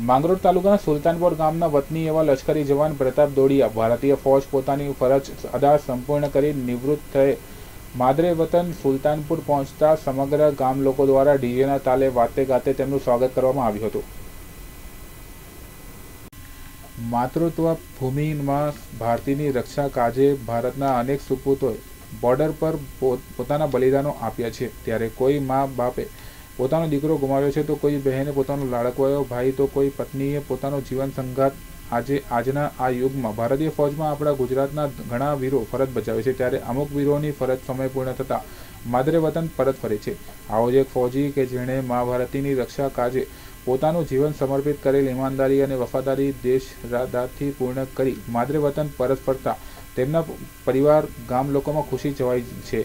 માંગરોળ તાલુકાના સુલતાનપોર ગામના વતની એવા લશ્કરી જવાન પ્રતાપ દોડિયા ભારતીય ફોજ પોતાની ફરજ અદા સંપૂર્ણ કરી નિવૃત્ત થયે. માદરે વતન સુલતાનપુર પહોંચતા સમગ્ર ગામ લોકો દ્વારા ડીજેના તાલે વાતે ગાતે તેમનું સ્વાગત કરવામાં આવ્યું હતું. માતૃત્વ ભૂમિમાં ભારતીયની રક્ષા કાજે ભારતના અનેક સુપૂતોએ બોર્ડર પર પોતાના બલિદાનો આપ્યા છે. ત્યારે કોઈ મા બાપે પોતાનો દીકરો ગુમાવ્યો છે તો કોઈ બહેને પોતાનો લાડકવાયો ભાઈ, તો કોઈ પત્નીએ પોતાનો જીવન સંઘાત આજે, આજના આ યુગમાં. ભારતીય ફોજમાં આપણા ગુજરાતના ઘણા વીરો ફરજ બજાવે છે. ત્યારે અમુક વીરોની ફરજ સમય પૂર્ણ થતાં માદરે વતન પરત ફરે છે. આવો જ એક ફોજી કે જેણે મા ભારતીની રક્ષા કાજે પોતાનું જીવન સમર્પિત કરેલ ઈમાનદારી અને વફાદારી દેશ રાદાથી પૂર્ણ કરી માદરે વતન પરત ફરતા તેમના પરિવાર ગામ લોકોમાં ખુશી છવાઈ છે.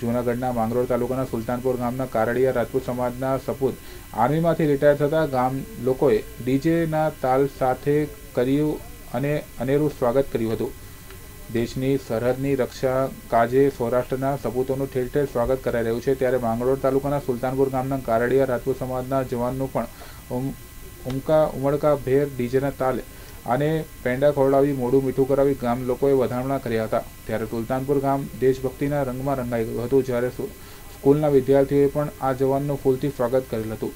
જૂનાગઢના માંગરોળ તાલુકાના સુલતાનપુર ગામના કારડિયા રાજપૂત સમાજના સપૂત આર્મીમાંથી રિટાયર થતા ગામ લોકોએ ડીજેના તાલ સાથે કર્યું અને અનેરું સ્વાગત કર્યું હતું. દેશની સરહદની રક્ષા કાજે સૌરાષ્ટ્રના સપૂતોનું ઠેર ઠેર સ્વાગત કરાઈ રહ્યું છે. ત્યારે માંગરોળ તાલુકાના સુલતાનપુર ગામના કારડિયા રાજપૂત સમાજના જવાનનું પણ ઉમકા ઉમળકા ભેર ડીજેના તાલે અને પેંડા ખોરડાવી મોઢું મીઠું કરાવી ગામ લોકોએ વધામણા કર્યા હતા. ત્યારે સુલતાનપુર ગામ દેશભક્તિના રંગમાં રંગાઈ ગયું હતું. જ્યારે સ્કૂલના વિદ્યાર્થીઓએ પણ આ જવાનનું ફૂલથી સ્વાગત કરેલ હતું.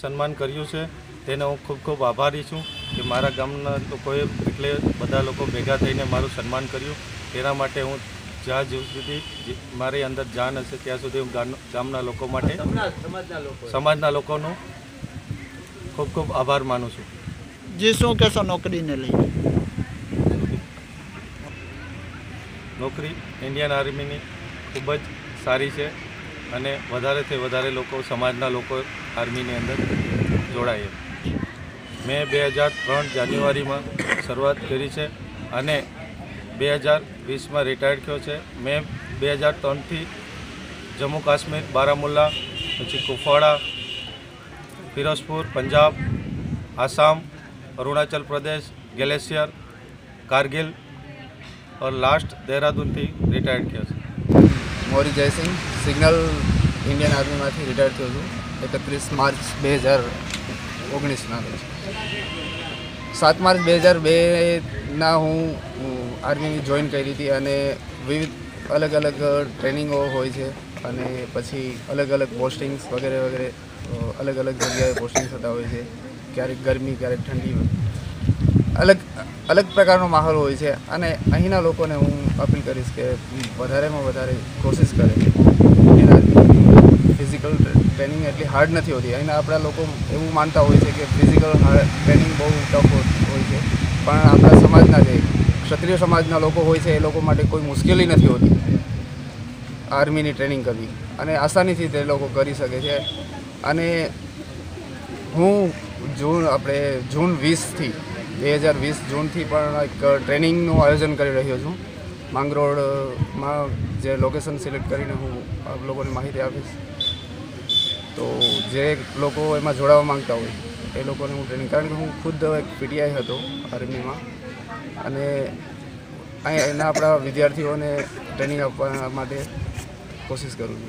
સન્માન કર્યું છે. તેને હું ખૂબ ખૂબ આભારી છું કે મારા ગામના લોકોએ એટલે બધા લોકો ભેગા થઈને મારું સન્માન કર્યું. તેના માટે હું જ્યાં જ્યાં સુધી મારી અંદર જાન હશે ત્યાં સુધી હું ગામ- ગામના લોકો માટે સમાજના લોકોનો ખૂબ ખૂબ આભાર માનું છું. જે શું કહેશો નોકરીને લઈને નોકરી ઇન્ડિયન આર્મીની ખૂબ જ સારી છે અને વધારેથી વધારે લોકો સમાજના લોકો આર્મીની અંદર જોડાય મેં બે હજાર ત્રણ જાન્યુઆરીમાં શરૂઆત કરી છે અને બે હજાર વીસમાં રિટાયર્ડ થયો છે. મેં બે હજાર ત્રણથી જમ્મુ કાશ્મીર બારામુલ્લા પછી કુપવાડા ફિરોઝપુર પંજાબ આસામ અરુણાચલ પ્રદેશ ગ્લેશિયર કારગિલ और लास्ट देहरादून थी થયો છે મોરી જયસિંહ સિગ્નલ ઇન્ડિયન આર્મીમાંથી રિટાયર થયો છું એકત્રીસ માર્ચ બે હજાર ઓગણીસના સાત માર્ચ બે હજાર બેના હું આર્મીની જોઈન કરી હતી અને વિવિધ અલગ અલગ ટ્રેનિંગો હોય છે। અને પછી અલગ અલગ પોસ્ટિંગ્સ વગેરે વગેરે અલગ અલગ જગ્યાએ પોસ્ટિંગ થતા હોય છે. ક્યારેક ગરમી, ક્યારેક ઠંડી. અલગ અલગ પ્રકારનો માહોલ હોય છે. અને અહીંના લોકોને હું અપીલ કરીશ કે વધારેમાં વધારે કોશિશ કરે. ફિઝિકલ ટ્રેનિંગ એટલી હાર્ડ નથી હોતી. અહીંના આપણા લોકો એવું માનતા હોય છે કે ફિઝિકલ ટ્રેનિંગ બહુ ટફ હોય છે. પણ આપણા સમાજના જે ક્ષત્રિય સમાજના લોકો હોય છે, એ લોકો માટે કોઈ મુશ્કેલી નથી હોતી. આર્મીની ટ્રેનિંગ કરવી અને આસાનીથી તે લોકો કરી શકે છે. અને હું જૂન, આપણે જૂન વીસથી, બે હજાર વીસ જૂનથી પણ એક ટ્રેનિંગનું આયોજન કરી રહ્યો છું. માંગરોળમાં જે લોકેશન સિલેક્ટ કરીને હું આપ લોકોને માહિતી આપીશ. તો જે લોકો એમાં જોડાવા માંગતા હોય, એ લોકોને હું ટ્રેનિંગ, કારણ કે હું ખુદ એક પીટીઆઈ હતો આર્મીમાં. અને અહીં એના આપણા વિદ્યાર્થીઓને ટ્રેનિંગ આપવા માટે કોશિશ કરું છું